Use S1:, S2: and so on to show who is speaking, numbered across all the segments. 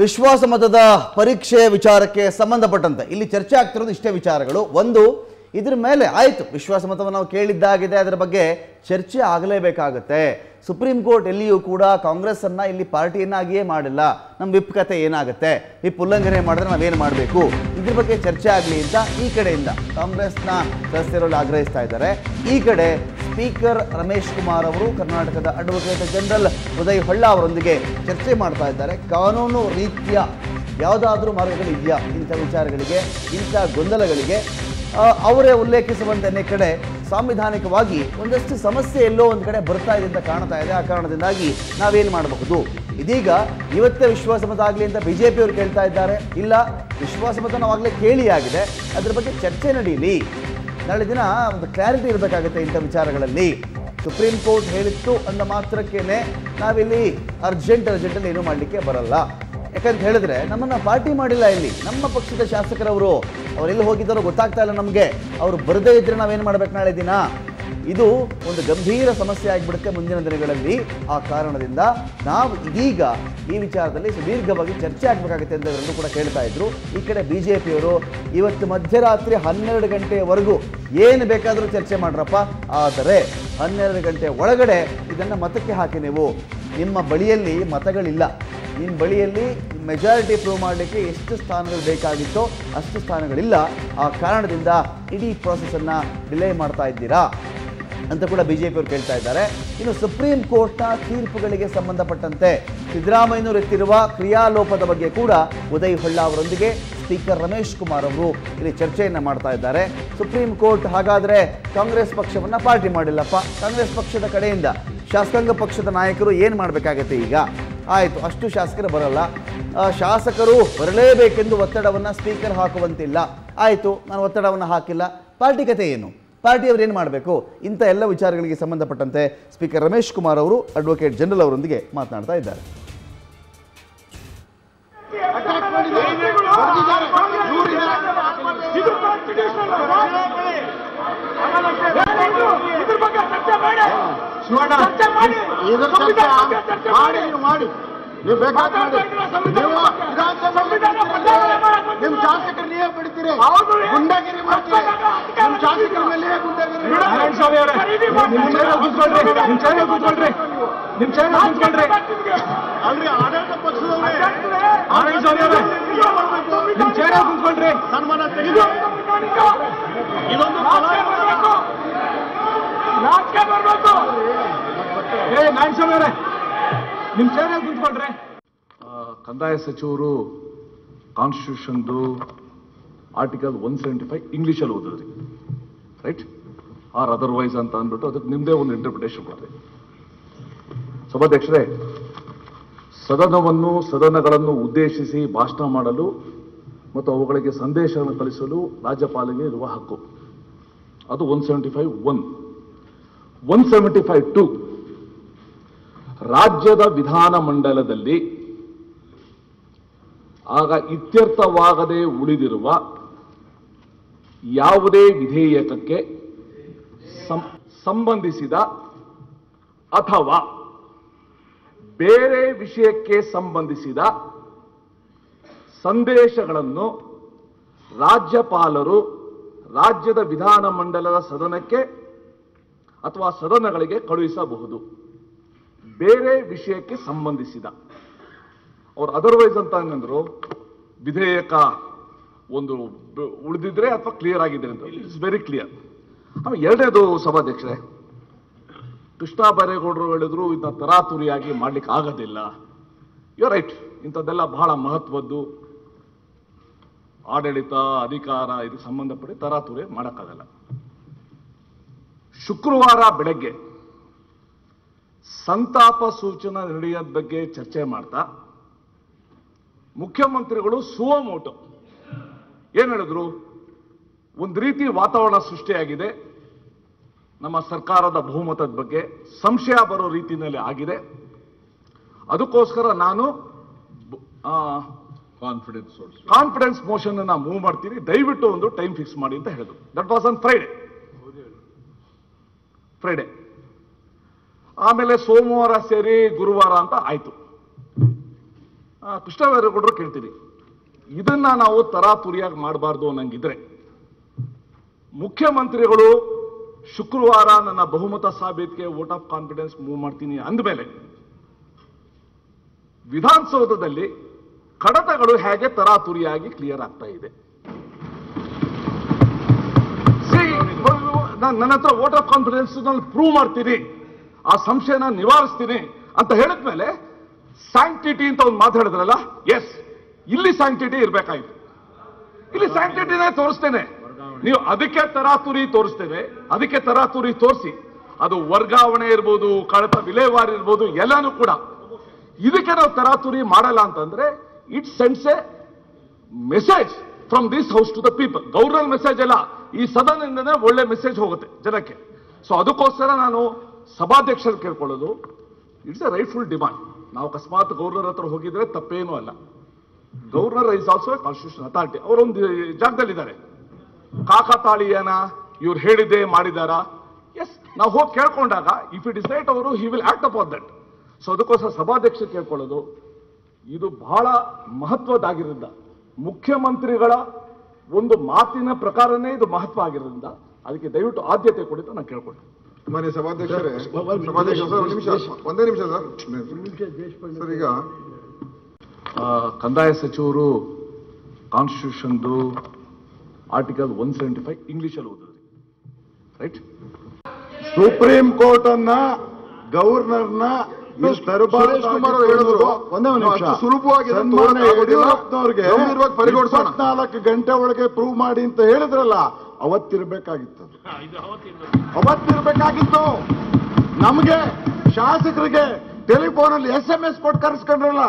S1: ವಿಶ್ವಾಸಮತದ ಪರೀಕ್ಷೆ ವಿಚಾರಕ್ಕೆ ಸಂಬಂಧಪಟ್ಟಂತೆ. ಇಲ್ಲಿ ಚರ್ಚೆ ಆಗ್ತಿರೋದು ಇಷ್ಟೇ ವಿಚಾರಗಳು. ಒಂದು, ಇದ್ರ ಮೇಲೆ ಆಯಿತು. ವಿಶ್ವಾಸಮತವನ್ನು ನಾವು ಕೇಳಿದ್ದಾಗಿದೆ, ಅದರ ಬಗ್ಗೆ ಚರ್ಚೆ ಆಗಲೇಬೇಕಾಗುತ್ತೆ. ಸುಪ್ರೀಂ ಕೋರ್ಟ್ ಎಲ್ಲಿಯೂ ಕೂಡ ಕಾಂಗ್ರೆಸ್ ಅನ್ನ ಇಲ್ಲಿ ಪಾರ್ಟಿಯನ್ನಾಗಿಯೇ ಮಾಡಿಲ್ಲ. ನಮ್ಮ ವಿಪ್ ಕತೆ ಏನಾಗುತ್ತೆ? ವಿಪ್ ಉಲ್ಲಂಘನೆ ಮಾಡಿದ್ರೆ ನಾವೇನು ಮಾಡಬೇಕು? ಇದ್ರ ಬಗ್ಗೆ ಚರ್ಚೆ ಆಗಲಿ ಅಂತ ಈ ಕಡೆಯಿಂದ ಕಾಂಗ್ರೆಸ್ನ ಸದಸ್ಯರಲ್ಲಿ ಆಗ್ರಹಿಸ್ತಾ ಇದ್ದಾರೆ. ಈ ಕಡೆ ಸ್ಪೀಕರ್ ರಮೇಶ್ ಕುಮಾರ್ ಅವರು ಕರ್ನಾಟಕದ ಅಡ್ವೊಕೇಟ್ ಜನರಲ್ ಉದಯ್ ಹೊಳ್ಳ ಅವರೊಂದಿಗೆ ಚರ್ಚೆ ಮಾಡ್ತಾ ಇದ್ದಾರೆ. ಕಾನೂನು ರೀತಿಯ ಯಾವುದಾದ್ರೂ ಮಾರ್ಗಗಳಿದೆಯಾ ಇಂಥ ವಿಚಾರಗಳಿಗೆ, ಇಂಥ ಗೊಂದಲಗಳಿಗೆ. ಅವರೇ ಉಲ್ಲೇಖಿಸುವಂತೆ ಕಡೆ ಸಾಂವಿಧಾನಿಕವಾಗಿ ಒಂದಷ್ಟು ಸಮಸ್ಯೆ ಎಲ್ಲೋ ಒಂದು ಕಡೆ ಬರ್ತಾ ಇದೆ ಅಂತ ಕಾಣ್ತಾ ಇದೆ. ಆ ಕಾರಣದಿಂದಾಗಿ ನಾವೇನು ಮಾಡಬಹುದು? ಇದೀಗ ಇವತ್ತೇ ವಿಶ್ವಾಸಮತ ಆಗಲಿ ಅಂತ ಬಿ ಜೆ ಪಿಯವರು ಕೇಳ್ತಾ ಇದ್ದಾರೆ. ಇಲ್ಲ ವಿಶ್ವಾಸಮತ ನಾವಾಗಲೇ ಕೇಳಿ ಆಗಿದೆ ಅದರ ಬಗ್ಗೆ ಚರ್ಚೆ ನಡೀಲಿ. ನಾಳೆ ದಿನ ಒಂದು ಕ್ಲಾರಿಟಿ ಇರಬೇಕಾಗುತ್ತೆ ಇಂಥ ವಿಚಾರಗಳಲ್ಲಿ. ಸುಪ್ರೀಂ ಕೋರ್ಟ್ ಹೇಳಿತ್ತು ಅಂದ ಮಾತ್ರಕ್ಕೇನೆ ನಾವಿಲ್ಲಿ ಅರ್ಜೆಂಟ್ ಅರ್ಜೆಂಟಲ್ಲಿ ಏನೂ ಮಾಡಲಿಕ್ಕೆ ಬರಲ್ಲ. ಯಾಕಂತ ಹೇಳಿದ್ರೆ ನಮ್ಮನ್ನು ಪಾರ್ಟಿ ಮಾಡಿಲ್ಲ ಇಲ್ಲಿ. ನಮ್ಮ ಪಕ್ಷದ ಶಾಸಕರವರು ಅವರೆಲ್ಲಿ ಹೋಗಿದ್ದಾರೋ ಗೊತ್ತಾಗ್ತಾ ಇಲ್ಲ ನಮಗೆ. ಅವರು ಬರದೇ ಇದ್ರೆ ನಾವೇನು ಮಾಡ್ಬೇಕು ನಾಳೆ ದಿನ? ಇದು ಒಂದು ಗಂಭೀರ ಸಮಸ್ಯೆ ಆಗಿಬಿಡುತ್ತೆ ಮುಂದಿನ ದಿನಗಳಲ್ಲಿ. ಆ ಕಾರಣದಿಂದ ನಾವು ಇದೀಗ ಈ ವಿಚಾರದಲ್ಲಿ ಸುದೀರ್ಘವಾಗಿ ಚರ್ಚೆ ಆಗಬೇಕಾಗುತ್ತೆ ಅಂತ ಕೂಡ ಕೇಳ್ತಾ ಇದ್ರು. ಈ ಕಡೆ ಬಿ ಜೆ ಪಿಯವರು ಇವತ್ತು ಮಧ್ಯರಾತ್ರಿ ಹನ್ನೆರಡು ಗಂಟೆಯವರೆಗೂ ಏನು ಬೇಕಾದರೂ ಚರ್ಚೆ ಮಾಡ್ರಪ್ಪ. ಆದರೆ ಹನ್ನೆರಡು ಗಂಟೆ ಒಳಗಡೆ ಇದನ್ನು ಮತಕ್ಕೆ ಹಾಕಿ ನೀವು. ನಿಮ್ಮ ಬಳಿಯಲ್ಲಿ ಮತಗಳಿಲ್ಲ. ನಿಮ್ಮ ಬಳಿಯಲ್ಲಿ ಮೆಜಾರಿಟಿ ಪ್ರೂವ್ ಮಾಡಲಿಕ್ಕೆ ಎಷ್ಟು ಸ್ಥಾನಗಳು ಬೇಕಾಗಿತ್ತೋ ಅಷ್ಟು ಸ್ಥಾನಗಳಿಲ್ಲ. ಆ ಕಾರಣದಿಂದ ಇಡೀ ಪ್ರಾಸೆಸನ್ನು ಡಿಲೇ ಮಾಡ್ತಾ ಇದ್ದೀರಾ? ಅಂತ ಕೂಡ ಬಿಜೆಪಿಯವರು ಕೇಳ್ತಾ ಇದ್ದಾರೆ. ಇನ್ನು ಸುಪ್ರೀಂ ಕೋರ್ಟ್ನ ತೀರ್ಪುಗಳಿಗೆ ಸಂಬಂಧಪಟ್ಟಂತೆ ಸಿದ್ದರಾಮಯ್ಯನವರು ಎತ್ತಿರುವ ಕ್ರಿಯಾಲೋಪದ ಬಗ್ಗೆ ಕೂಡ ಉದಯ್ ಹೊಳ್ಳ ಅವರೊಂದಿಗೆ ಸ್ಪೀಕರ್ ರಮೇಶ್ ಕುಮಾರ್ ಅವರು ಇಲ್ಲಿ ಚರ್ಚೆಯನ್ನು ಮಾಡ್ತಾ ಇದ್ದಾರೆ. ಸುಪ್ರೀಂ ಕೋರ್ಟ್ ಹಾಗಾದ್ರೆ ಕಾಂಗ್ರೆಸ್ ಪಕ್ಷವನ್ನ ಪಾರ್ಟಿ ಮಾಡಿಲ್ಲಪ್ಪ. ಕಾಂಗ್ರೆಸ್ ಪಕ್ಷದ ಕಡೆಯಿಂದ ಶಾಸಕಾಂಗ ಪಕ್ಷದ ನಾಯಕರು ಏನು ಮಾಡಬೇಕಾಗತ್ತೆ ಈಗ? ಆಯಿತು, ಅಷ್ಟು ಶಾಸಕರು ಬರಲ್ಲ. ಶಾಸಕರು ಬರಲೇಬೇಕೆಂದು ಒತ್ತಡವನ್ನು ಸ್ಪೀಕರ್ ಹಾಕುವಂತಿಲ್ಲ. ಆಯಿತು, ನಾನು ಒತ್ತಡವನ್ನು ಹಾಕಿಲ್ಲ. ಪಾರ್ಟಿ ಕತೆ ಏನು? ಪಾರ್ಟಿಯವರು ಏನು ಮಾಡಬೇಕು? ಇಂಥ ಎಲ್ಲ ವಿಚಾರಗಳಿಗೆ ಸಂಬಂಧಪಟ್ಟಂತೆ ಸ್ಪೀಕರ್ ರಮೇಶ್ ಕುಮಾರ್ ಅವರು ಅಡ್ವೊಕೇಟ್ ಜನರಲ್ ಅವರೊಂದಿಗೆ ಮಾತನಾಡ್ತಾ ಇದ್ದಾರೆ.
S2: ಮಾಡಿ.
S3: ನೀವು ಬೇಕಾದ್ರೆ ನೀವು ವಿಧಾನಸಭೆ ನಿಮ್ ಶಾಸಕರು ನೀವೇ ಬಿಡ್ತೀರಿ. ಗುಂಡಾಗಿರಿ ಮಾಡ್ತೀರಿ ನಿಮ್ ಶಾಸಕರ ಮೇಲೆ ಗುಂಡಾಗಿರಿ
S2: ನಿಮ್ ಚೇರಲ್ಲಿ ಕೂತ್ಕೊಳ್ರಿ, ನಿಮ್ ಚೇರಲ್ಲಿ ಕೂತ್ಕೊಳ್ರಿ.
S3: ಅಲ್ರಿ ಆಡಳಿತ ಪಕ್ಷದವ್ರೆ.
S2: ಆನಂದ ಸ್ವಾಮಿ ಅವರೇ, ನಿಮ್ ಕೂತ್ಕೊಳ್ರಿ.
S3: ಸನ್ಮಾನ ತೆಗೆದು. ಇದೊಂದು.
S2: ನಾಚಿಕೆ ಬರಬೇಕು. ಏ ನಾರಾಯಣ ಸ್ವಾಮಿ ಅವರೇ ನಿಮ್ ಚೇರಲ್ಲಿ ಕೂತ್ಕೊಳ್ರಿ.
S4: ಆ, ಕಂದಾಯ ಸಚಿವರು ಕಾನ್ಸ್ಟಿಟ್ಯೂಷನ್ದು ಆರ್ಟಿಕಲ್ ಒನ್ ಸೆವೆಂಟಿ ಫೈವ್ ಇಂಗ್ಲೀಷಲ್ಲಿ ಓದಿದ್ರಿ. ರೈಟ್ ಆರ್ ಅದರ್ವೈಸ್ ಅಂತ ಅಂದ್ಬಿಟ್ಟು ಅದಕ್ಕೆ ನಿಮ್ಮದೇ ಒಂದು ಇಂಟರ್ಪ್ರಿಟೇಷನ್ ಕೊಡ್ರಿ. ಸಭಾಧ್ಯಕ್ಷರೇ ಸದನವನ್ನು ಸದನಗಳನ್ನು ಉದ್ದೇಶಿಸಿ ಭಾಷಣ ಮಾಡಲು ಮತ್ತು ಅವುಗಳಿಗೆ ಸಂದೇಶವನ್ನು ಕಳಿಸಲು ರಾಜ್ಯಪಾಲರಿಗೆ ಇರುವ ಹಕ್ಕು. ಅದು one seventy five one one seventy five two ರಾಜ್ಯದ ವಿಧಾನ ಮಂಡಲದಲ್ಲಿ ಆಗ ಇತ್ಯರ್ಥವಾಗದೆ ಉಳಿದಿರುವ ಯಾವುದೇ ವಿಧೇಯಕಕ್ಕೆ ಸಂಬಂಧಿಸಿದ ಅಥವಾ ಬೇರೆ ವಿಷಯಕ್ಕೆ ಸಂಬಂಧಿಸಿದ ಸಂದೇಶಗಳನ್ನು ರಾಜ್ಯಪಾಲರು ರಾಜ್ಯದ ವಿಧಾನ ಮಂಡಲದ ಸದನಕ್ಕೆ ಅಥವಾ ಸದನಗಳಿಗೆ ಕಳುಹಿಸಬಹುದು. ಬೇರೆ ವಿಷಯಕ್ಕೆ ಸಂಬಂಧಿಸಿದ. ಅವ್ರು ಅದರ್ವೈಸ್ ಅಂತ ಹಂಗಂದ್ರು, ವಿಧೇಯಕ ಒಂದು ಉಳಿದಿದ್ರೆ ಅಥವಾ ಕ್ಲಿಯರ್ ಆಗಿದೆ ಅಂತ. ಇಟ್ಸ್ ವೆರಿ ಕ್ಲಿಯರ್ ಆಮೇಲೆ ಎರಡನೇದು ಸಭಾಧ್ಯಕ್ಷರೇ, ಕೃಷ್ಣ ಬೈರೇಗೌಡರು ಹೇಳಿದ್ರು ಇದನ್ನ ತರಾತುರಿಯಾಗಿ ಮಾಡ್ಲಿಕ್ಕೆ ಆಗೋದಿಲ್ಲ. ಯು ರೈಟ್ ಇಂಥದ್ದೆಲ್ಲ ಬಹಳ ಮಹತ್ವದ್ದು. ಆಡಳಿತ, ಅಧಿಕಾರ ಇದಕ್ಕೆ ಸಂಬಂಧಪಟ್ಟ ತರಾತುರಿ ಮಾಡೋಕ್ಕಾಗಲ್ಲ. ಶುಕ್ರವಾರ ಬೆಳಗ್ಗೆ ಸಂತಾಪ ಸೂಚನಾ ನಿರ್ಣಯದ ಬಗ್ಗೆ ಚರ್ಚೆ ಮಾಡ್ತಾ ಮುಖ್ಯಮಂತ್ರಿಗಳು ಸುವಮೋಟೋ ಏನ್ ಹೇಳಿದ್ರು? ಒಂದು ರೀತಿ ವಾತಾವರಣ ಸೃಷ್ಟಿಯಾಗಿದೆ. ನಮ್ಮ ಸರ್ಕಾರದ ಬಹುಮತದ ಬಗ್ಗೆ ಸಂಶಯ ಬರೋ ರೀತಿಯಲ್ಲಿ ಆಗಿದೆ. ಅದಕ್ಕೋಸ್ಕರ ನಾನು ಕಾನ್ಫಿಡೆನ್ಸ್ ಕಾನ್ಫಿಡೆನ್ಸ್ ಮೋಷನ್ ಅನ್ನ ಮೂವ್ ಮಾಡ್ತೀನಿ. ದಯವಿಟ್ಟು ಒಂದು ಟೈಮ್ ಫಿಕ್ಸ್ ಮಾಡಿ ಅಂತ ಹೇಳಿದ್ರು. That was on Friday Friday ಆಮೇಲೆ ಸೋಮವಾರ ಸೇರಿ ಗುರುವಾರ ಅಂತ ಆಯ್ತು. ಆ, ಕೃಷ್ಣಬೈರೇಗೌಡರು ಕೇಳ್ತೀನಿ ಇದನ್ನ ನಾವು ತರಾತುರಿಯಾಗಿ ಮಾಡಬಾರ್ದು ಅನ್ನಂಗಿದ್ರೆ ಮುಖ್ಯಮಂತ್ರಿಗಳು ಶುಕ್ರವಾರ ನನ್ನ ಬಹುಮತ ಸಾಬೀತಿಗೆ ವೋಟ್ ಆಫ್ ಕಾನ್ಫಿಡೆನ್ಸ್ ಮೂವ್ ಮಾಡ್ತೀನಿ ಅಂದಮೇಲೆ ವಿಧಾನಸೌಧದಲ್ಲಿ ಕಡತಗಳು ಹೇಗೆ ತರಾತುರಿಯಾಗಿ ಕ್ಲಿಯರ್ ಆಗ್ತಾ ಇದೆ. ನನ್ನ ಹತ್ರ ವೋಟ್ ಆಫ್ ಕಾನ್ಫಿಡೆನ್ಸ್ ಪ್ರೂವ್ ಮಾಡ್ತೀನಿ ಆ ಸಂಶಯನ ನಿವಾರಿಸ್ತೀನಿ ಅಂತ ಹೇಳಿದ್ಮೇಲೆ ಸ್ಯಾಂಕ್ಟಿಟಿ ಅಂತ ಒಂದು ಮಾತಾಡಿದ್ರಲ್ಲ ಎಸ್ ಇಲ್ಲಿ ಸ್ಯಾಂಕ್ಟಿಟಿ ಇರ್ಬೇಕಾಯ್ತು. ಇಲ್ಲಿ ಸ್ಯಾಂಕ್ಟಿಟಿನೇ ತೋರಿಸ್ತೇನೆ. ನೀವು ಅದಕ್ಕೆ ತರಾತುರಿ ತೋರಿಸ್ತೇವೆ. ಅದಕ್ಕೆ ತರಾತುರಿ ತೋರಿಸಿ. ಅದು ವರ್ಗಾವಣೆ ಇರ್ಬೋದು, ಕಳಪೆ ವಿಲೇವಾರಿ ಇರ್ಬೋದು, ಎಲ್ಲಾನು ಕೂಡ. ಇದಕ್ಕೆ ನಾವು ತರಾತುರಿ ಮಾಡಲ್ಲ ಅಂತಂದ್ರೆ it sends a message from this house to the people governor message ಅಲ್ಲ, ಈ ಸದನದಿಂದನೇ ಒಳ್ಳೆ ಮೆಸೇಜ್ ಹೋಗುತ್ತೆ ಜನಕ್ಕೆ. ಸೊ ಅದಕ್ಕೋಸ್ಕರ ನಾನು ಸಭಾಧ್ಯಕ್ಷರು ಕೇಳ್ಕೊಳ್ಳೋದು ಇಟ್ಸ್ ಎ ರೈಟ್ಫುಲ್ ಡಿಮಾಂಡ್ ನಾವು ಅಕಸ್ಮಾತ್ ಗೌರ್ನರ್ ಹತ್ರ ಹೋಗಿದ್ರೆ ತಪ್ಪೇನೂ ಅಲ್ಲ. Governor is also constitution authority ಅವರೊಂದು ಜಾಗದಲ್ಲಿದ್ದಾರೆ. ಕಾಕತಾಳೀಯನ ಇವ್ರು ಹೇಳಿದೆ ಮಾಡಿದಾರಾ? ಎಸ್ ನಾವು ಹೋಗಿ ಕೇಳ್ಕೊಂಡಾಗ ಇಫ್ ಇಟ್ ಇಸ್ ರೈಟ್ ಅವರು he will act upon that so ಅದಕ್ಕೋಸ್ಕರ ಸಭಾಧ್ಯಕ್ಷ ಕೇಳ್ಕೊಳ್ಳೋದು, ಇದು ಬಹಳ ಮಹತ್ವದಾಗಿರೋದ್ರಿಂದ ಮುಖ್ಯಮಂತ್ರಿಗಳ ಒಂದು ಮಾತಿನ ಪ್ರಕಾರನೇ ಇದು ಮಹತ್ವ ಆಗಿರೋದ್ರಿಂದ, ಅದಕ್ಕೆ ದಯವಿಟ್ಟು ಆದ್ಯತೆ ಕೊಡಿತು ನಾನು ಕೇಳ್ಕೊಳ್ತೀನಿ.
S3: ಮಾನ್ಯ ಸಭಾಧ್ಯಕ್ಷರೇ ಸಭಾಧ್ಯಕ್ಷ ಸರ್ ಒಂದು ನಿಮಿಷ ಒಂದೇ ನಿಮಿಷ ಸರ್. ಸರ್ ಈಗ
S4: ಕಂದಾಯ ಸಚಿವರು ಕಾನ್ಸ್ಟಿಟ್ಯೂಷನ್ದು ಆರ್ಟಿಕಲ್ ಒನ್ ಸೆವೆಂಟಿ ಫೈವ್ ಇಂಗ್ಲಿಷಲ್ಲಿ ಓದಿದ್ರಿ ರೈಟ್
S5: ಸುಪ್ರೀಂ ಕೋರ್ಟ್ ಅನ್ನ ಗವರ್ನರ್ನ
S3: ಸುಲಭವಾಗಿ ಪರಿಗಣಿಸೋಣ.
S5: ಗಂಟೆ ಒಳಗೆ ಪ್ರೂವ್ ಮಾಡಿ ಅಂತ ಹೇಳಿದ್ರಲ್ಲ ಅವತ್ತಿರ್ಬೇಕಾಗಿತ್ತು ಅವತ್ತಿರಬೇಕಾಗಿತ್ತು ಅವತ್ತಿರ್ಬೇಕಾಗಿತ್ತು. ನಮಗೆ ಶಾಸಕರಿಗೆ ಟೆಲಿಫೋನ್ ಅಲ್ಲಿ ಎಸ್ ಎಂ ಎಸ್ ಕೊಟ್ಟು ಕರೆಸ್ಕೊಂಡ್ರಲ್ಲ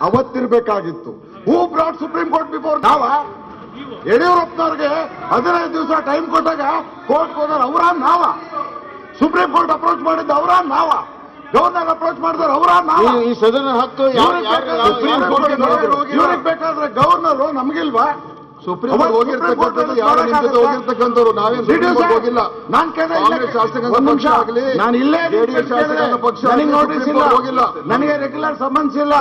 S5: ಅವತ್ತಿರ್ಬೇಕಾಗಿತ್ತು. Who brought Supreme Court before ನಾವ? ಯಡಿಯೂರಪ್ಪನವ್ರಿಗೆ ಹದಿನೈದು ದಿವಸ ಟೈಮ್ ಕೊಟ್ಟಾಗ ಕೋರ್ಟ್ ಹೋದ್ರೆ ಅವರ? ನಾವ. ಸುಪ್ರೀಂ ಕೋರ್ಟ್ ಅಪ್ರೋಚ್ ಮಾಡಿದ್ದು ಅವರ? ನಾವ. ಗವರ್ನರ್ ಅಪ್ರೋಚ್ ಮಾಡಿದ್ರೆ ಅವರ? ನಾವ.
S3: ಈ- ಸದನ ಹಕ್ಕು
S5: ಸುಪ್ರೀಂ ಕೋರ್ಟ್ ಬೇಕಾದ್ರೆ ಗವರ್ನರು ನಮಗಿಲ್ವಾ
S3: ಸುಪ್ರೀಂ ಕೋರ್ಟ್ ಹೋಗಿರ್ತಕ್ಕಂಥದ್ದು ಯಾರು ನಿಮ್ ಜೊತೆ ಹೋಗಿರ್ತಕ್ಕಂಥವ್ರು ನಾವೇ ಸುಪ್ರೀಂ ಕೋರ್ಟ್ ಹೋಗಿಲ್ಲ.
S5: ನಾನು
S3: ಕಾಂಗ್ರೆಸ್ ಶಾಸಕಾಂಗ ಪಕ್ಷ ಆಗ್ಲಿ,
S5: ನಾನು ಇಲ್ಲೇ
S3: JDS ಶಾಸಕಾಂಗ ಪಕ್ಷ
S5: ನನಗೆ ನೋಟಿಸ್ ಇಲ್ಲ.
S3: ಹೋಗಿಲ್ಲ.
S5: ನನಗೆ ರೆಗ್ಯುಲರ್ ಸಮನ್ಸ್ ಇಲ್ಲ.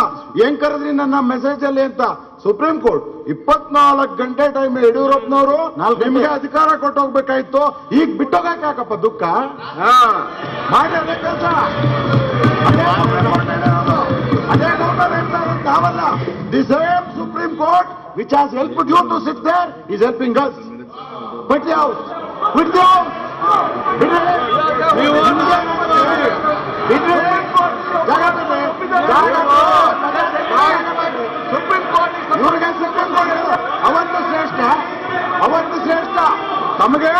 S5: ಏನ್ ಕರೆದ್ರಿ ನನ್ನ ಮೆಸೇಜ್ ಅಲ್ಲಿ ಅಂತ. ಸುಪ್ರೀಂ ಕೋರ್ಟ್ ಇಪ್ಪತ್ನಾಲ್ಕು ಗಂಟೆ ಟೈಮ್ ಯಡಿಯೂರಪ್ಪನವರು ನಿಮ್ಗೆ ಅಧಿಕಾರ ಕೊಟ್ಟು ಹೋಗ್ಬೇಕಾಯ್ತು ಈಗ ಬಿಟ್ಟೋಗಕ್ಕೆ ಯಾಕಪ್ಪ ದುಃಖ? ಮಾಡಿ ಅದೇ ಕೆಲಸ. ಅದೇ ಗೌರ್ನರ್ ಹೇಳ್ತಾರೆ ನಾವಲ್ಲ the same Supreme Court which has help you to sit there is helping us bit the house ಬಿಟ್ ದಿ ಹೌಸ್ ಬಿಡ್ರಿ ನೀವು ಬಿಡ್ರಿ ಜಾಗ ಬಿಡ್ರಿ ಜಾಗ ಬಿಡ್ರಿ. ಸುಪ್ರೀಂ ಕೋರ್ಟ್ ಇವ್ರಿಗೆ ಸುಪ್ರೀಂ ಕೋರ್ಟ್ ಇದೆ. ಅವತ್ತು ಶ್ರೇಷ್ಠ ಅವತ್ತು ಶ್ರೇಷ್ಠ ತಮಗೆ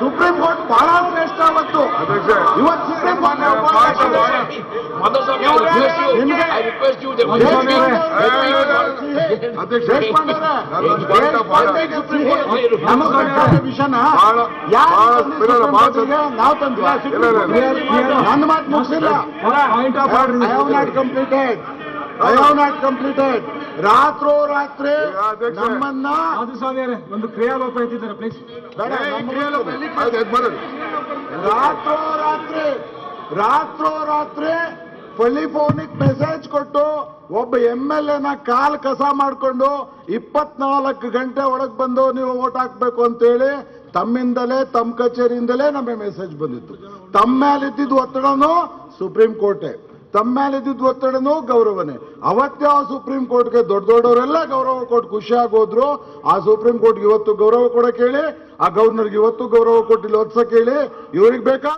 S5: ಸುಪ್ರೀಂ ಕೋರ್ಟ್ ಬಹಳ ಶ್ರೇಷ್ಠ ಅವತ್ತು ಇವತ್ತು ಸುಪ್ರೀಂ ಕೋರ್ಟ್ ನಿಮಗೆ
S3: ಅಧ್ಯಕ್ಷ
S5: ನಾವು ತಂದ್ವಿ. ನನ್ನ ಮಾತು ಮುಗಿಸಿಲ್ಲ
S2: point of
S5: I have not completed I have not completed ರಾತ್ರೋ ರಾತ್ರಿ. ನಮ್ಮನ್ನ
S2: ಒಂದು ಕ್ರಿಯಾಲೋಪ ಎತ್ತಿದ್ದಾರೆ ಪ್ಲೀಸ್
S5: ರಾತ್ರೋ ರಾತ್ರಿ ರಾತ್ರೋ ರಾತ್ರಿ ಟೆಲಿಫೋನಿಕ್ ಮೆಸೇಜ್ ಕೊಟ್ಟು ಒಬ್ಬ ಎಂ ಎಲ್ ಎನ ಕಾಲ್ ಕಸ ಮಾಡಿಕೊಂಡು ಇಪ್ಪತ್ನಾಲ್ಕು ಗಂಟೆ ಒಳಗೆ ಬಂದು ನೀವು ಓಟ್ ಹಾಕ್ಬೇಕು ಅಂತೇಳಿ ತಮ್ಮಿಂದಲೇ ತಮ್ಮ ಕಚೇರಿಯಿಂದಲೇ ನಮಗೆ ಮೆಸೇಜ್ ಬಂದಿತ್ತು. ತಮ್ಮ ಮೇಲೆ ಇದ್ದಿದ್ದು ಒತ್ತಡನೂ ಸುಪ್ರೀಂ ಕೋರ್ಟೆ. ತಮ್ಮ ಮೇಲೆ ಇದ್ದಿದ್ದು ಒತ್ತಡನೂ ಗೌರವನೇ. ಅವತ್ತೇ ಆ ಸುಪ್ರೀಂ ಕೋರ್ಟ್ಗೆ ದೊಡ್ಡ ದೊಡ್ಡವರೆಲ್ಲ ಗೌರವ ಕೊಟ್ಟು ಖುಷಿಯಾಗಿ ಹೋದ್ರು ಆ ಸುಪ್ರೀಂ ಕೋರ್ಟ್ಗೆ ಇವತ್ತು ಗೌರವ ಕೊಡಕ್ಕೆ ಹೇಳಿ, ಆ ಗವರ್ನರ್ಗೆ ಇವತ್ತು ಗೌರವ ಕೊಟ್ಟಿಲ್ಲ ಒತ್ಸಕ್ಕೆ ಹೇಳಿ, ಇವ್ರಿಗೆ ಬೇಕಾ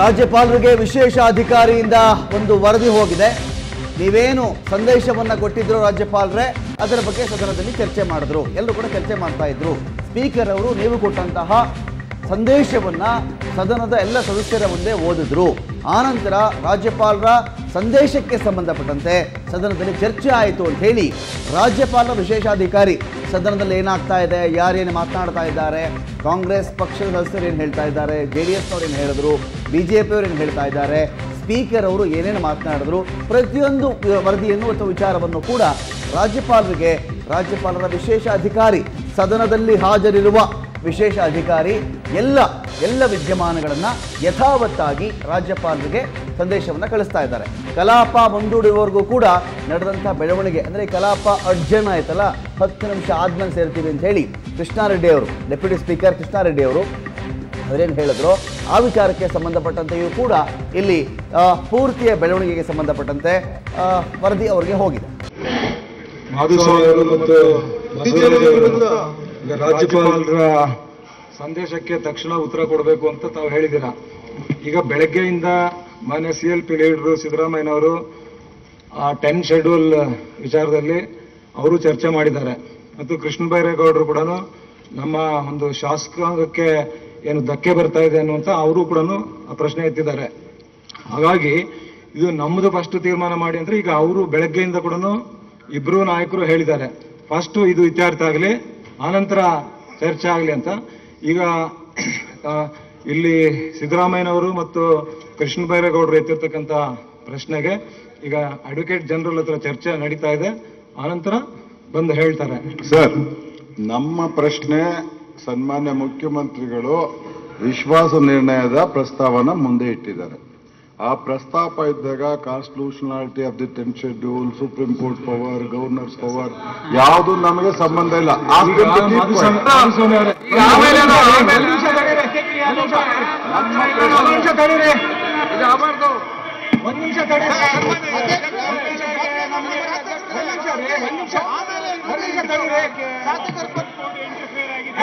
S1: ರಾಜ್ಯಪಾಲರಿಗೆ ವಿಶೇಷ ಅಧಿಕಾರಿಯಿಂದ ಒಂದು ವರದಿ ಹೋಗಿದೆ. ನೀವೇನು ಸಂದೇಶವನ್ನ ಕೊಟ್ಟಿದ್ರು ರಾಜ್ಯಪಾಲರೇ, ಅದರ ಬಗ್ಗೆ ಸದನದಲ್ಲಿ ಚರ್ಚೆ ಮಾಡಿದ್ರು. ಎಲ್ಲರೂ ಕೂಡ ಚರ್ಚೆ ಮಾಡ್ತಾ ಇದ್ರು. ಸ್ಪೀಕರ್ ಅವರು ನೀವು ಕೊಟ್ಟಂತಹ ಸಂದೇಶವನ್ನ ಸದನದ ಎಲ್ಲ ಸದಸ್ಯರ ಮುಂದೆ ಓದಿದ್ರು. ಆನಂತರ ರಾಜ್ಯಪಾಲರ ಸಂದೇಶಕ್ಕೆ ಸಂಬಂಧಪಟ್ಟಂತೆ ಸದನದಲ್ಲಿ ಚರ್ಚೆ ಆಯಿತು ಅಂತ ಹೇಳಿ ರಾಜ್ಯಪಾಲರ ವಿಶೇಷಾಧಿಕಾರಿ ಸದನದಲ್ಲಿ ಏನಾಗ್ತಾ ಇದೆ, ಯಾರೇನು ಮಾತನಾಡ್ತಾ ಇದ್ದಾರೆ, ಕಾಂಗ್ರೆಸ್ ಪಕ್ಷದ ಸದಸ್ಯರು ಏನು ಹೇಳ್ತಾ ಇದ್ದಾರೆ, ಜೆ ಡಿ ಎಸ್ನವ್ರು ಏನು ಹೇಳಿದ್ರು ಬಿ ಜೆ ಏನು ಹೇಳ್ತಾ ಇದ್ದಾರೆ? ಸ್ಪೀಕರ್ ಅವರು ಏನೇನು ಮಾತನಾಡಿದ್ರು? ಪ್ರತಿಯೊಂದು ವರದಿಯನ್ನು ಅಥವಾ ವಿಚಾರವನ್ನು ಕೂಡ ರಾಜ್ಯಪಾಲರಿಗೆ, ರಾಜ್ಯಪಾಲರ ವಿಶೇಷ ಅಧಿಕಾರಿ, ಸದನದಲ್ಲಿ ಹಾಜರಿರುವ ವಿಶೇಷ ಅಧಿಕಾರಿ, ಎಲ್ಲ ಎಲ್ಲ ವಿದ್ಯಮಾನಗಳನ್ನು ಯಥಾವತ್ತಾಗಿ ರಾಜ್ಯಪಾಲರಿಗೆ ಸಂದೇಶವನ್ನು ಕಳಿಸ್ತಾ ಇದ್ದಾರೆ. ಕಲಾಪ ಮುಂದೂಡುವವರೆಗೂ ಕೂಡ ನಡೆದಂಥ ಬೆಳವಣಿಗೆ, ಅಂದರೆ ಕಲಾಪ ಅರ್ಜನ್ ಆಯ್ತಲ್ಲ? ಹತ್ತು ನಿಮಿಷ ಆದ್ಮೇಲೆ ಸೇರ್ತೀವಿ ಅಂತ ಹೇಳಿ ಕೃಷ್ಣಾರೆಡ್ಡಿ ಅವರು, ಡೆಪ್ಯೂಟಿ ಸ್ಪೀಕರ್ ಕೃಷ್ಣಾರೆಡ್ಡಿ ಅವರು ಅವರೇನು ಹೇಳಿದ್ರು? ಆ ವಿಚಾರಕ್ಕೆ ಸಂಬಂಧಪಟ್ಟಂತೆಯೂ ಕೂಡ ಇಲ್ಲಿ ಪೂರ್ತಿಯ ಬೆಳವಣಿಗೆಗೆ ಸಂಬಂಧಪಟ್ಟಂತೆ ವರದಿ ಅವರಿಗೆ ಹೋಗಿದೆ.
S2: ರಾಜ್ಯಪಾಲರ ಸಂದೇಶಕ್ಕೆ ತಕ್ಷಣ ಉತ್ತರ ಕೊಡಬೇಕು ಅಂತ ತಾವು ಹೇಳಿದ್ದೀರಾ? ಈಗ ಬೆಳಗ್ಗೆಯಿಂದ ಮಾನ್ಯ ಸಿ ಎಲ್ ಪಿ ಲೀಡರು ಸಿದ್ದರಾಮಯ್ಯನವರು ಆ ಟೆನ್ ಶೆಡ್ಯೂಲ್ ವಿಚಾರದಲ್ಲಿ ಅವರು ಚರ್ಚೆ ಮಾಡಿದ್ದಾರೆ. ಮತ್ತು ಕೃಷ್ಣ ಬೈರೇಗೌಡರು ಕೂಡ ನಮ್ಮ ಒಂದು ಶಾಸಕಾಂಗಕ್ಕೆ ಏನು ಧಕ್ಕೆ ಬರ್ತಾ ಇದೆ ಅನ್ನುವಂತ ಅವರು ಕೂಡ ಪ್ರಶ್ನೆ ಎತ್ತಿದ್ದಾರೆ. ಹಾಗಾಗಿ ಇದು ನಮ್ಮದು ಫಸ್ಟ್ ತೀರ್ಮಾನ ಮಾಡಿ ಅಂದ್ರೆ ಈಗ ಅವರು ಬೆಳಗ್ಗೆಯಿಂದ ಕೂಡ ಇಬ್ರು ನಾಯಕರು ಹೇಳಿದ್ದಾರೆ. ಫಸ್ಟ್ ಇದು ಇತ್ಯರ್ಥ ಆಗಲಿ ಆನಂತರ ಚರ್ಚೆ ಆಗಲಿ ಅಂತ. ಈಗ ಇಲ್ಲಿ ಸಿದ್ದರಾಮಯ್ಯನವರು ಮತ್ತು ಕೃಷ್ಣ ಬೈರೇಗೌಡರು ಎತ್ತಿರ್ತಕ್ಕಂಥ ಪ್ರಶ್ನೆಗೆ ಈಗ ಅಡ್ವೊಕೇಟ್ ಜನರಲ್ ಹತ್ರ ಚರ್ಚೆ ನಡೀತಾ ಇದೆ. ಆನಂತರ ಬಂದು ಹೇಳ್ತಾರೆ.
S5: ಸರ್ ನಮ್ಮ ಪ್ರಶ್ನೆ ಸನ್ಮಾನ್ಯ ಮುಖ್ಯಮಂತ್ರಿಗಳು ವಿಶ್ವಾಸ ನಿರ್ಣಯದ ಪ್ರಸ್ತಾವನ ಮುಂದೆ ಇಟ್ಟಿದ್ದಾರೆ. ಆ ಪ್ರಸ್ತಾಪ ಇದ್ದಾಗ constitutionality of the ten schedule Supreme Court power governors power ಯಾವುದು ನಮಗೆ ಸಂಬಂಧ ಇಲ್ಲ.
S2: ಒಂದು ನಿಮಿಷ.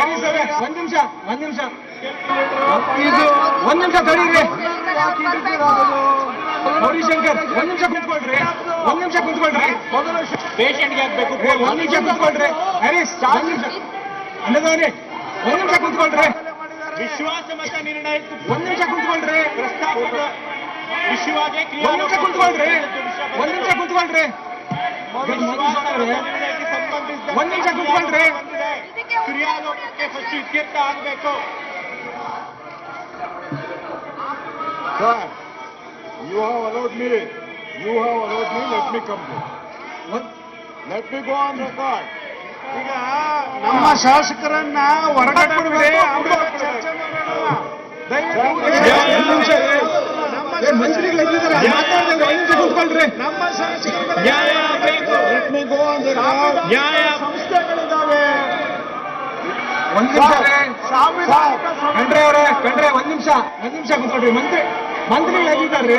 S2: ಒಂದು ನಿಮಿಷ. ಒಂದು ನಿಮಿಷ. ಒಂದ್ ನಿಮಿಷ ತಡೀರಿ. ಗೌರಿಶಂಕರ್ ಒಂದ್ ನಿಮಿಷ ಕುತ್ಕೊಳ್ರಿ. ಒಂದ್ ನಿಮಿಷ ಕುತ್ಕೊಳ್ರಿ. ಪೇಷಂಟ್ಗೆ ಆಗ್ಬೇಕು. ಒಂದ್ ನಿಮಿಷ ಕುತ್ಕೊಳ್ರಿ. ಹರೀಶ್ ಒಂದ್ ನಿಮಿಷ. ಅನ್ನದವನೇ ಒಂದ್ ನಿಮಿಷ ಕುತ್ಕೊಳ್ರಿ.
S6: ವಿಶ್ವಾಸ ಮತ ನಿರ್ಣಯ
S2: ಒಂದ್ ನಿಮಿಷ ಕುತ್ಕೊಳ್ರಿ.
S6: ವಿಷಯವಾಗಿ
S2: ಒಂದ್ ನಿಮಿಷ ಕುತ್ಕೊಳ್ರಿ. ಒಂದ್ ನಿಮಿಷ ಕುತ್ಕೊಳ್ರಿ. ಒಂದ್ ನಿಮಿಷ ಕುಂತ್ಕೊಳ್ರಿ.
S6: ಕ್ರಿಯಾಲೋಕಕ್ಕೆ ಫಸ್ಟ್ ಇತ್ಯರ್ಥ ಆಗಬೇಕು
S5: Sir, you have allowed me, you have allowed me, let me complete. Let me go on record.
S6: ಈಗ ನಮ್ಮ ಶಾಸಕರನ್ನ ಹೊರಗಡೆ ಬಿಡಬೇಕು ಆಮೇಲೆ ಚರ್ಚೆ ಮಾಡೋಣ
S2: ಒಂದ್ ನಿಮಿಷ ಏ, ಮಂತ್ರಿಗಳು ಎಲ್ಲಿದ್ದಾರೆ? ಮಾತಾಡ್ದೆ, ಒಂದ್ ನಿಮಿಷ ಕುಂತ್ಕೊಳ್ರಿ
S6: ನಮ್ಮ ಶಾಸಕರ
S2: ನ್ಯಾಯ ಆಗ್ಬೇಕು.
S5: Let me go on record.
S6: ನ್ಯಾಯ ಸಂಸ್ಥೆಗಳಿದಾವೆ
S2: ಒಂದ್ ನಿಮಿಷ. ಖಂಡ್ರೆ ಅವರೇ ಖಂಡ್ರೆ ಒಂದ್ ನಿಮಿಷ. ಒಂದ್ ನಿಮಿಷ ಕೂತ್ಕೊಳ್ರಿ. ಮಂತ್ರಿ ಮಂತ್ರಿಗಳು ಹೇಗಿದ್ದಾರೆ?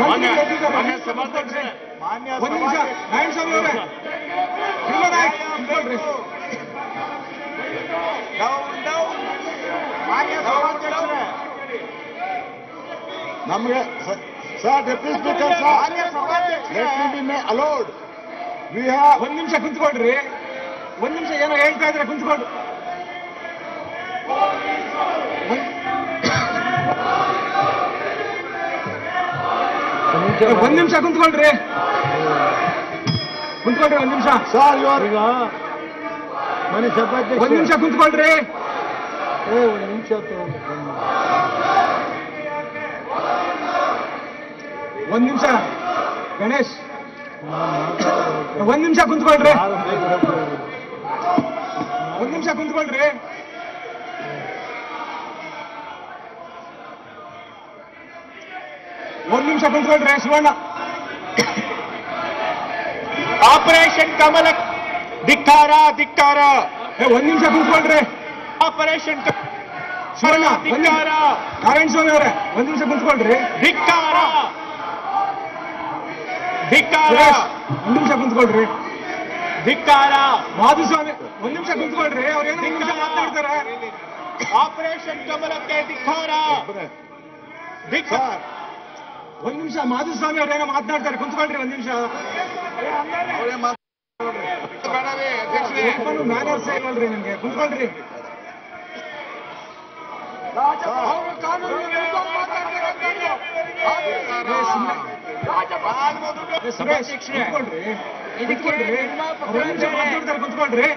S2: ಮಂತ್ರಿಗಳು ಹೇಗಿದ್ದಾರೆ?
S6: ಮಾನ್ಯ
S2: ಒಂದ್ ನಿಮಿಷ. ನಾರಾಯಣ ಸ್ವಾಮಿ ಅವರೇ. ಇಲ್ಲ ನಾಯಕ್ ಕೂತ್ಕೊಳ್ರಿ.
S5: ನಮಗೆ
S6: sir
S5: deputy speaker sir. Allowed we have
S2: ಒಂದ್ ನಿಮಿಷ ಕುಂತ್ಕೊಳ್ರಿ. ಒಂದ್ ನಿಮಿಷ ಏನೋ ಹೇಳ್ತಾ ಇದ್ರೆ ಕುಂತ್ಕೊಳ್ರಿ. ಒಂದ್ ನಿಮಿಷ ಕುಂತ್ಕೊಳ್ರಿ. ಕುಂತ್ಕೊಳ್ರಿ ಒಂದ್ ನಿಮಿಷ.
S5: ಸರ್ ಈಗ ಮನೆ ಸಭಾಧ್ಯಕ್ಷ.
S2: ಒಂದ್ ನಿಮಿಷ ಕುಂತ್ಕೊಳ್ರಿ. ಒಂದ್ ನಿಮಿಷ ಗಣೇಶ್. ಒಂದ್ ನಿಮಿಷ ಕುಂತ್ಕೊಳ್ರಿ. ಒಂದ್ ನಿಮಿಷ ಕುಂತ್ಕೊಳ್ರಿ. ಒಂದ್ ನಿಮಿಷ ಕುಂತ್ಕೊಳ್ರಿ ಶಿವಣ್ಣ
S6: ಆಪರೇಷನ್ ಕಮಲ ಧಿಕ್ಕಾರ ಧಿಕ್ಕಾರ
S2: ಏ, ಒಂದ್ ನಿಮಿಷ ಕುಂತ್ಕೊಳ್ರಿ
S6: ಆಪರೇಷನ್
S2: ಶಿವಣ್ಣ ಒಂದ್ ನಿಮಿಷ
S6: ಧಿಕ್ಕಾರ
S2: ನಾರಾಯಣ ಸ್ವಾಮಿ ಅವರೇ ಒಂದ್ ನಿಮಿಷ ಕುಂತ್ಕೊಳ್ರಿ
S6: ಧಿಕ್ಕಾರ ಧಿಕ್ಕಾರ
S2: ಸುರೇಶ್ ಒಂದ್ ನಿಮಿಷ ಕುಂತ್ಕೊಳ್ರಿ
S6: ಧಿಕ್ಕಾರ
S2: ಮಾಧುಸ್ವಾಮಿ ಒಂದ್ ನಿಮಿಷ ಕುಂತ್ಕೊಳ್ರಿ ಅವ್ರೇನೋ ಒಂದ್ ನಿಮಿಷ ಮಾತಾಡ್ತಾರೆ
S6: ಆಪರೇಷನ್ ಕಮಲಕ್ಕೆ ಧಿಕ್ಕಾರ ಧಿಕ್ಕಾರ
S2: ಒಂದ್ ನಿಮಿಷ ಮಾಧುಸ್ವಾಮಿ ಅವ್ರೇನೋ ಮಾತನಾಡ್ತಾರೆ ಕುಂತ್ಕೊಳ್ರಿ ಒಂದ್ ನಿಮಿಷ. ಮ್ಯಾನರ್ಸ್ ಇಲ್ವಲ್ರಿ ನಿಮ್ಗೆ ಕುಂತ್ಕೊಳ್ರಿ. ಕುತ್ಕೊಳ್ರಿ. ಕುತ್ಕೊಳ್ರಿ.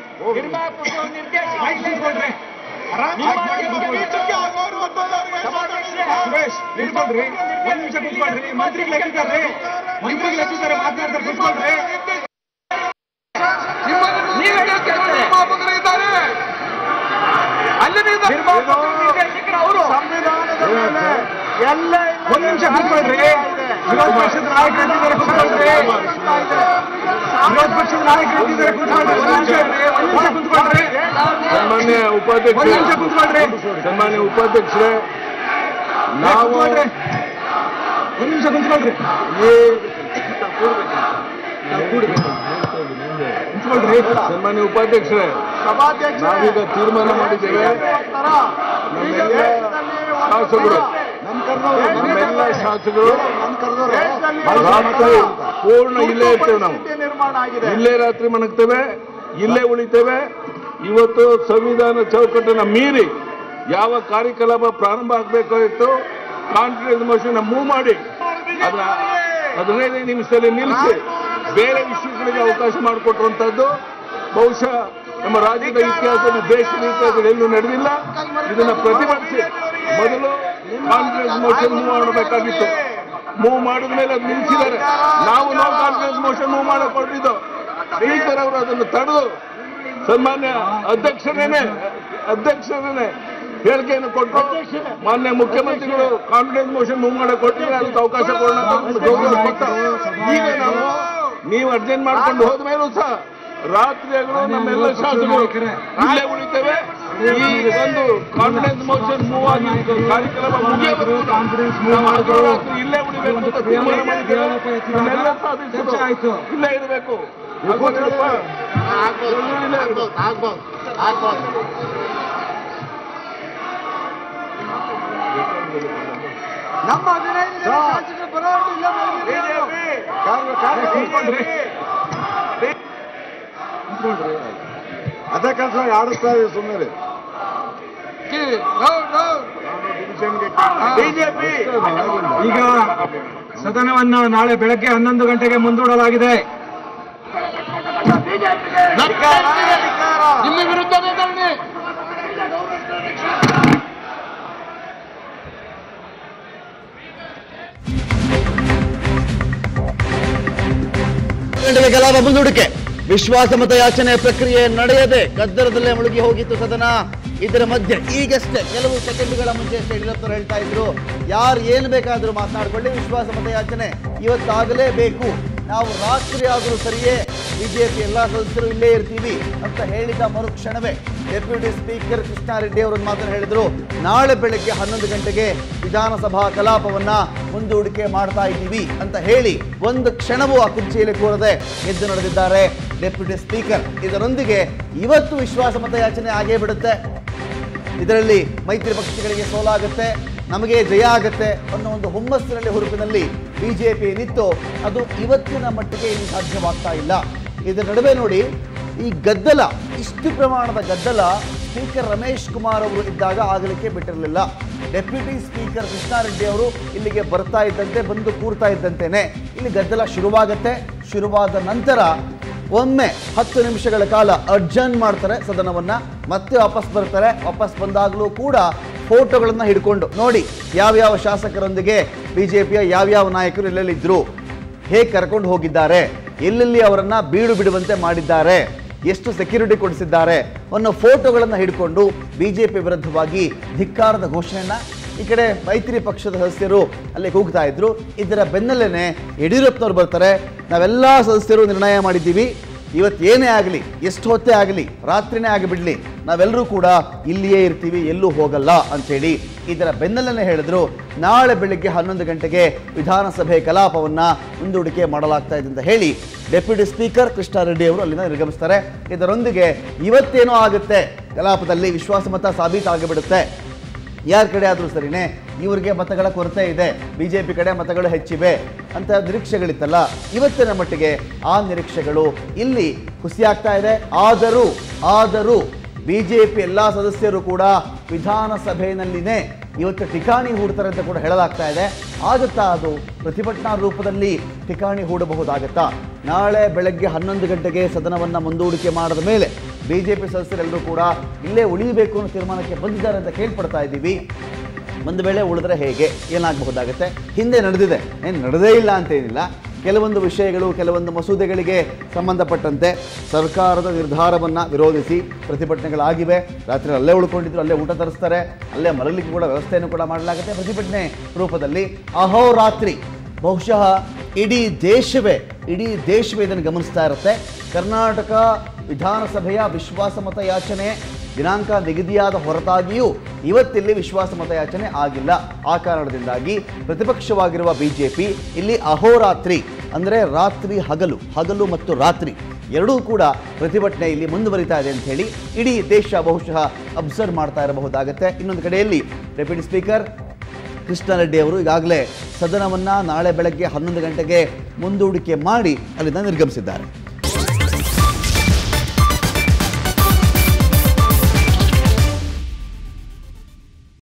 S2: ನಿಲ್ಕೊಳ್ರಿ ಒಂದ್ ನಿಮಿಷ ಕುತ್ಕೊಳ್ರಿ ಮಂತ್ರಿಗಳು ಎತ್ತಿದ್ದಾರೆ ಮಂತ್ರಿಗಳು ಎತ್ತಿದ್ದಾರೆ ಮಾತನಾಡ್ತಾರೆ ಕುತ್ಕೊಳ್ರಿ
S5: ಅವರು
S7: ಸಂವಿಧಾನದ ಮೇಲೆ ಎಲ್ಲ
S2: ಒಂದ್ ನಿಮಿಷ ಕುತ್ಕೊಳ್ರಿ ವಿರೋಧ ಪಕ್ಷದ ನಾಯಕರು ಎತ್ತಿದ್ದಾರೆ ಕುತ್ಕೊಳ್ರಿ ವಿರೋಧ ಪಕ್ಷದ ನಾಯಕರು ಎತ್ತಿದ್ದಾರೆ ಕುತ್ಕೊಳ್ರಿ ಒಂದ್ ನಿಮಿಷ ಇರ್ರಿ, ಒಂದ್ ನಿಮಿಷ ಕುತ್ಕೊಳ್ರಿ
S7: ಸನ್ಮಾನ್ಯ
S2: ಒಂದ್
S7: ಉಪಾಧ್ಯಕ್ಷರೇ
S2: ನಿಮಿಷ ಕುತ್ಕೊಳ್ರಿ
S7: ಸನ್ಮಾನ್ಯ ಉಪಾಧ್ಯಕ್ಷರೇ ನಾವು
S2: ಕುತ್ಕೊಳ್ರಿ. ಒಂದ್ ನಿಮಿಷ ಕುತ್ಕೊಳ್ರಿ ಕುತ್ಕೊಳ್ರಿ
S7: ಸನ್ಮಾನ್ಯ ಉಪಾಧ್ಯಕ್ಷರೇ ನಾವೀಗ ತೀರ್ಮಾನ ಮಾಡಿದ್ದೇವೆ ನಮ್ಮೆಲ್ಲ ಶಾಸಕರು ನಮ್ಮೆಲ್ಲ ಶಾಸಕರು ರಾತ್ರಿ ಪೂರ್ಣ ಇಲ್ಲೇ ಇರ್ತೇವೆ ನಾವು. ಇಲ್ಲೇ ರಾತ್ರಿ ಮಣಗ್ತೇವೆ ಇಲ್ಲೇ ಉಳಿತೇವೆ. ಇವತ್ತು ಸಂವಿಧಾನ ಚೌಕಟ್ಟನ್ನು ಮೀರಿ ಯಾವ ಕಾರ್ಯಕಲಾಪ ಪ್ರಾರಂಭ ಆಗಬೇಕಾಗಿತ್ತು ಕಾನ್ಫಿಡೆನ್ಸ್ ಮೋಷನ್ ಮೂವ್ ಮಾಡಿ ಅದನ್ನ ಹದಿನೈದು ನಿಮಿಷದಲ್ಲಿ ನಿಲ್ಲಿಸಿ ಬೇರೆ ವಿಷಯಗಳಿಗೆ ಅವಕಾಶ ಮಾಡಿಕೊಟ್ಟುವಂಥದ್ದು ಬಹುಶಃ ನಮ್ಮ ರಾಜ್ಯದ ಇತಿಹಾಸದಲ್ಲಿ ದೇಶದ ಇತಿಹಾಸದಲ್ಲಿ ಎಲ್ಲೂ ನಡೆದಿಲ್ಲ. ಇದನ್ನು ಪ್ರತಿಭಟಿಸಿ ಮೊದಲು ಕಾನ್ಫಿಡೆನ್ಸ್ ಮೋಷನ್ ಮೂವ್ ಮಾಡಬೇಕಾಗಿತ್ತು. ಮೂವ್ ಮಾಡಿದ ಮೇಲೆ ಅದು ನಿಲ್ಲಿಸಿದ್ದಾರೆ ನಾವು ನೋ ಕಾನ್ಫಿಡೆನ್ಸ್ ಮೋಷನ್ ಮೂವ್ ಮಾಡಕ್ ಹೊರಟಿದ್ದು. ಸ್ಪೀಕರ್ ಅವರು ಅದನ್ನು ತಡೆದು ಸನ್ಮಾನ್ಯ ಅಧ್ಯಕ್ಷರೇನೆ ಅಧ್ಯಕ್ಷರೇನೆ ಹೇಳಿಕೆಯನ್ನು ಕೊಟ್ಟು ಮಾನ್ಯ ಮುಖ್ಯಮಂತ್ರಿಗಳು ಕಾನ್ಫಿಡೆನ್ಸ್ ಮೋಷನ್ ಮೂವ್ ಮಾಡಕ್ ಕೊಟ್ಟಿದ್ರೆ ಅದಕ್ಕೆ ಅವಕಾಶ ಕೊಡೋಣ ನಾವು ನೀವು ಅರ್ಜೆಂಟ್ ಮಾಡ್ಕೊಂಡು ಹೋದ ಮೇಲೂ ಸಹ ರಾತ್ರಿ ಹಗಲು ನಮ್ಮೆಲ್ಲ ಶಾಸಕರು ಇಲ್ಲೇ ಉಳಿತೇವೆ. ಈ ಒಂದು ಕಾನ್ಫಿಡೆನ್ಸ್ ಮೋಷನ್ ಮೂವ್ ಆಗಿ ಕಾರ್ಯಕ್ರಮ ಇಲ್ಲೇ ಉಳಿಬೇಕು ಅಂತ ತೀರ್ಮಾನ ಇಲ್ಲೇ ಇರಬೇಕು.
S5: ನಮ್ಮ ಹದಿನೈದು
S7: ಅದೇ ಕೆಲಸ ಆಡಿಸ್ತಾ ಇದೆ ಸುಮ್ಮನೆ
S5: ಬಿಜೆಪಿ.
S2: ಈಗ ಸದನವನ್ನು ನಾಳೆ ಬೆಳಗ್ಗೆ ಹನ್ನೊಂದು ಗಂಟೆಗೆ ಮುಂದೂಡಲಾಗಿದೆ.
S7: ನಿಮ್ಮ ವಿರುದ್ಧನೇ ಧರಣಿ.
S1: ಗಂಟೆಗೆ ಕಲಾಪ ಮುಂದೂಡಿಕೆ. ವಿಶ್ವಾಸಮತ ಯಾಚನೆ ಪ್ರಕ್ರಿಯೆ ನಡೆಯದೆ ಗದ್ದರದಲ್ಲೇ ಮುಳುಗಿ ಹೋಗಿತ್ತು ಸದನ. ಇದರ ಮಧ್ಯೆ ಈಗಷ್ಟೇ ಕೆಲವು ಸೆಕೆಂಡ್ಗಳ ಮುಂಚೆ ಯಡಿಯೂರಪ್ಪರು ಹೇಳ್ತಾ ಇದ್ರು. ಯಾರು ಏನು ಬೇಕಾದರೂ ಮಾತನಾಡಿಕೊಳ್ಳಿ ವಿಶ್ವಾಸಮತ ಯಾಚನೆ ಇವತ್ತಾಗಲೇಬೇಕು. ನಾವು ರಾತ್ರಿ ಆದರೂ ಸರಿಯೇ ಬಿಜೆಪಿ ಎಲ್ಲ ಸದಸ್ಯರು ಇಲ್ಲೇ ಇರ್ತೀವಿ ಅಂತ ಹೇಳಿದ ಮರುಕ್ಷಣವೇ ಡೆಪ್ಯೂಟಿ ಸ್ಪೀಕರ್ ಕೃಷ್ಣಾರೆಡ್ಡಿ ಅವರು ಮಾತನ್ನು ಹೇಳಿದರು. ನಾಳೆ ಬೆಳಗ್ಗೆ ಹನ್ನೊಂದು ಗಂಟೆಗೆ ವಿಧಾನಸಭಾ ಕಲಾಪವನ್ನು ಮುಂದೂಡಿಕೆ ಮಾಡ್ತಾ ಇದ್ದೀವಿ ಅಂತ ಹೇಳಿ ಒಂದು ಕ್ಷಣವೂ ಆ ಕುರ್ಚಿಯಲ್ಲಿ ಕೂರದೆ ಎದ್ದು ನಡೆದಿದ್ದಾರೆ ಡೆಪ್ಯೂಟಿ ಸ್ಪೀಕರ್. ಇದರೊಂದಿಗೆ ಇವತ್ತು ವಿಶ್ವಾಸಮತ ಯಾಚನೆ ಆಗೇ ಬಿಡುತ್ತೆ. ಇದರಲ್ಲಿ ಮೈತ್ರಿ ಪಕ್ಷಗಳಿಗೆ ಸೋಲಾಗುತ್ತೆ. ನಮಗೆ ಜಯ ಆಗುತ್ತೆ ಅನ್ನೋ ಒಂದು ಹುಮ್ಮಸ್ಸಿನಲ್ಲಿ ಹುರುಪಿನಲ್ಲಿ ಬಿ ಜೆ ಪಿ ಏನಿತ್ತು ಅದು ಇವತ್ತಿನ ಮಟ್ಟಿಗೆ ಇಲ್ಲಿ ಸಾಧ್ಯವಾಗ್ತಾ ಇಲ್ಲ. ಇದರ ನಡುವೆ ನೋಡಿ, ಈ ಗದ್ದಲ, ಇಷ್ಟು ಪ್ರಮಾಣದ ಗದ್ದಲ ಸ್ಪೀಕರ್ ರಮೇಶ್ ಕುಮಾರ್ ಅವರು ಇದ್ದಾಗ ಆಗಲಿಕ್ಕೆ ಬಿಟ್ಟಿರಲಿಲ್ಲ. ಡೆಪ್ಯೂಟಿ ಸ್ಪೀಕರ್ ಕೃಷ್ಣಾರೆಡ್ಡಿ ಅವರು ಇಲ್ಲಿಗೆ ಬರ್ತಾ ಇದ್ದಂತೆ, ಬಂದು ಕೂರ್ತಾ ಇದ್ದಂತೆಯೇ ಇಲ್ಲಿ ಗದ್ದಲ ಶುರುವಾಗತ್ತೆ. ಶುರುವಾದ ನಂತರ ಒಮ್ಮೆ ಹತ್ತು ನಿಮಿಷಗಳ ಕಾಲ ಅರ್ಜನ್ ಮಾಡ್ತಾರೆ ಸದನವನ್ನು. ಮತ್ತೆ ವಾಪಸ್ ಬರ್ತಾರೆ. ವಾಪಸ್ ಬಂದಾಗಲೂ ಕೂಡ ಫೋಟೋಗಳನ್ನ ಹಿಡ್ಕೊಂಡು ನೋಡಿ ಯಾವ್ಯಾವ ಶಾಸಕರೊಂದಿಗೆ ಬಿ ಜೆ ಪಿಯ ಯಾವ್ಯಾವ ನಾಯಕರು ಎಲ್ಲೆಲ್ಲಿದ್ರು ಹೇಗೆ ಕರ್ಕೊಂಡು ಹೋಗಿದ್ದಾರೆ, ಎಲ್ಲೆಲ್ಲಿ ಅವರನ್ನು ಬೀಡು ಬಿಡುವಂತೆ ಮಾಡಿದ್ದಾರೆ, ಎಷ್ಟು ಸೆಕ್ಯೂರಿಟಿ ಕೊಡಿಸಿದ್ದಾರೆ ಅನ್ನೋ ಫೋಟೋಗಳನ್ನು ಹಿಡ್ಕೊಂಡು ಬಿ ಜೆ ಪಿ ವಿರುದ್ಧವಾಗಿ ಧಿಕ್ಕಾರದ ಘೋಷಣೆಯನ್ನು ಈ ಕಡೆ ಮೈತ್ರಿ ಪಕ್ಷದ ಸದಸ್ಯರು ಅಲ್ಲಿ ಕೂಗ್ತಾ ಇದ್ರು. ಇದರ ಬೆನ್ನಲ್ಲೇ ಯಡಿಯೂರಪ್ಪನವ್ರು ಬರ್ತಾರೆ. ನಾವೆಲ್ಲ ಸದಸ್ಯರು ನಿರ್ಣಯ ಮಾಡಿದ್ದೀವಿ. ಇವತ್ತು ಏನೇ ಆಗಲಿ ಎಷ್ಟು ಹೊತ್ತೇ ಆಗಲಿ, ರಾತ್ರಿನೇ ಆಗಿಬಿಡ್ಲಿ. ನಾವೆಲ್ಲರೂ ಕೂಡ ಇಲ್ಲಿಯೇ ಇರ್ತೀವಿ, ಎಲ್ಲೂ ಹೋಗಲ್ಲ ಅಂಥೇಳಿ ಇದರ ಬೆನ್ನಲ್ಲೇ ಹೇಳಿದ್ರು. ನಾಳೆ ಬೆಳಿಗ್ಗೆ ಹನ್ನೊಂದು ಗಂಟೆಗೆ ವಿಧಾನಸಭೆ ಕಲಾಪವನ್ನು ಮುಂದೂಡಿಕೆ ಮಾಡಲಾಗ್ತಾ ಇದೆ ಅಂತ ಹೇಳಿ ಡೆಪ್ಯೂಟಿ ಸ್ಪೀಕರ್ ಕೃಷ್ಣಾರೆಡ್ಡಿ ಅವರು ಅಲ್ಲಿಂದ ನಿರ್ಗಮಿಸ್ತಾರೆ. ಇದರೊಂದಿಗೆ ಇವತ್ತೇನೋ ಆಗುತ್ತೆ. ಕಲಾಪದಲ್ಲಿ ವಿಶ್ವಾಸಮತ ಸಾಬೀತಾಗಿಬಿಡುತ್ತೆ. ಯಾರ ಕಡೆ ಆದರೂ ಸರಿನೇ, ಇವರಿಗೆ ಮತಗಳ ಕೊರತೆ ಇದೆ. ಬಿ ಜೆ ಪಿ ಕಡೆ ಮತಗಳು ಹೆಚ್ಚಿವೆ ಅಂತ ನಿರೀಕ್ಷೆಗಳಿತ್ತಲ್ಲ. ಇವತ್ತಿನ ಮಟ್ಟಿಗೆ ಆ ನಿರೀಕ್ಷೆಗಳು ಇಲ್ಲಿ ಹುಸಿಯಾಗ್ತಾ ಇದೆ. ಆದರೂ ಆದರೂ ಬಿಜೆಪಿ ಎಲ್ಲ ಸದಸ್ಯರು ಕೂಡ ವಿಧಾನಸಭೆಯಲ್ಲಿನೇ ಇವತ್ತು ಠಿಕಾಣಿ ಹೂಡ್ತಾರೆ ಅಂತ ಕೂಡ ಹೇಳಲಾಗ್ತಾ ಇದೆ. ಆಗುತ್ತಾ ಅದು? ಪ್ರತಿಭಟನಾ ರೂಪದಲ್ಲಿ ಠಿಕಾಣಿ ಹೂಡಬಹುದಾಗತ್ತಾ? ನಾಳೆ ಬೆಳಗ್ಗೆ ಹನ್ನೊಂದು ಗಂಟೆಗೆ ಸದನವನ್ನು ಮುಂದೂಡಿಕೆ ಮಾಡಿದ ಮೇಲೆ ಬಿಜೆಪಿ ಸದಸ್ಯರೆಲ್ಲರೂ ಕೂಡ ಇಲ್ಲೇ ಉಳಿಯಬೇಕು ಅನ್ನೋ ತೀರ್ಮಾನಕ್ಕೆ ಬಂದಿದ್ದಾರೆ ಅಂತ ಕೇಳ್ಪಡ್ತಾ ಇದ್ದೀವಿ. ಒಂದು ವೇಳೆ ಉಳಿದ್ರೆ ಹೇಗೆ? ಏನಾಗಬಹುದಾಗುತ್ತೆ? ಹಿಂದೆ ನಡೆದಿದೆ. ಏನು, ನಡೆದೇ ಇಲ್ಲ ಅಂತೇನಿಲ್ಲ. ಕೆಲವೊಂದು ವಿಷಯಗಳು, ಕೆಲವೊಂದು ಮಸೂದೆಗಳಿಗೆ ಸಂಬಂಧಪಟ್ಟಂತೆ ಸರ್ಕಾರದ ನಿರ್ಧಾರವನ್ನು ವಿರೋಧಿಸಿ ಪ್ರತಿಭಟನೆಗಳಾಗಿವೆ. ರಾತ್ರಿ ಅಲ್ಲೇ ಉಳ್ಕೊಂಡಿದ್ರು, ಅಲ್ಲೇ ಊಟ ತರಿಸ್ತಾರೆ, ಅಲ್ಲೇ ಮರಲಿಕ್ಕೆ ಕೂಡ ವ್ಯವಸ್ಥೆಯನ್ನು ಕೂಡ ಮಾಡಲಾಗುತ್ತೆ ಪ್ರತಿಭಟನೆ ರೂಪದಲ್ಲಿ. ಅಹೋರಾತ್ರಿ ಬಹುಶಃ ಇಡೀ ದೇಶವೇ ಇಡೀ ದೇಶವೇ ಇದನ್ನು ಗಮನಿಸ್ತಾ ಇರುತ್ತೆ. ಕರ್ನಾಟಕ ವಿಧಾನಸಭೆಯ ವಿಶ್ವಾಸಮತ ಯಾಚನೆ ದಿನಾಂಕ ನಿಗದಿಯಾದ ಹೊರತಾಗಿಯೂ ಇವತ್ತಿಲ್ಲಿ ವಿಶ್ವಾಸ ಯಾಚನೆ ಆಗಿಲ್ಲ. ಆ ಕಾರಣದಿಂದಾಗಿ ಪ್ರತಿಪಕ್ಷವಾಗಿರುವ ಬಿಜೆಪಿ ಇಲ್ಲಿ ಅಹೋರಾತ್ರಿ, ಅಂದರೆ ರಾತ್ರಿ ಹಗಲು ಹಗಲು ಮತ್ತು ರಾತ್ರಿ ಎರಡೂ ಕೂಡ ಪ್ರತಿಭಟನೆ ಇಲ್ಲಿ ಮುಂದುವರಿತಾ ಇದೆ ಅಂತ ಹೇಳಿ ಇಡೀ ದೇಶ ಬಹುಶಃ ಅಬ್ಸರ್ವ್ ಮಾಡ್ತಾ ಇರಬಹುದಾಗುತ್ತೆ. ಇನ್ನೊಂದು ಕಡೆಯಲ್ಲಿ ಡೆಪ್ಯೂಟಿ ಸ್ಪೀಕರ್ ಕೃಷ್ಣಾರೆಡ್ಡಿ ಅವರು ಈಗಾಗಲೇ ಸದನವನ್ನು ನಾಳೆ ಬೆಳಗ್ಗೆ ಹನ್ನೊಂದು ಗಂಟೆಗೆ ಮುಂದೂಡಿಕೆ ಮಾಡಿ ಅಲ್ಲಿಂದ ನಿರ್ಗಮಿಸಿದ್ದಾರೆ.